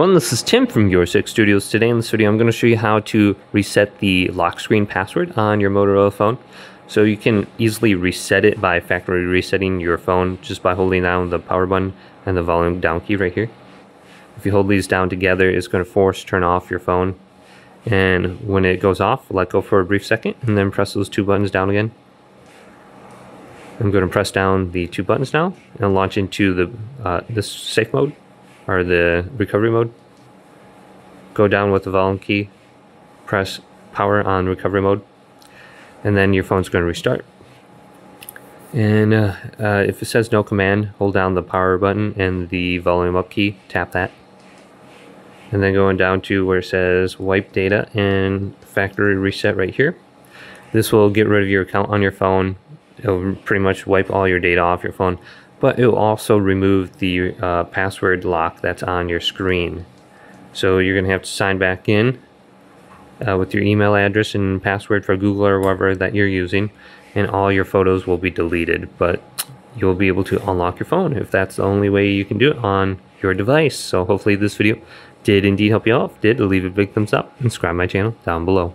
Well, this is Tim from Your Six Studios. Today in this video, I'm going to show you how to reset the lock screen password on your Motorola phone. So you can easily reset it by factory resetting your phone just by holding down the power button and the volume down key right here. If you hold these down together, it's going to force turn off your phone. And when it goes off, let go for a brief second and then press those two buttons down again. I'm going to press down the two buttons now and launch into the uh, this safe mode or the recovery mode. Go down with the volume key, press power on recovery mode, and then your phone's going to restart. And uh, uh, if it says no command, hold down the power button and the volume up key, tap that. And then going down to where it says wipe data and factory reset right here. This will get rid of your account on your phone. It'll pretty much wipe all your data off your phone but it will also remove the uh, password lock that's on your screen. So you're going to have to sign back in uh, with your email address and password for Google or whatever that you're using, and all your photos will be deleted. But you'll be able to unlock your phone if that's the only way you can do it on your device. So hopefully this video did indeed help you out. If did, leave a big thumbs up and subscribe my channel down below.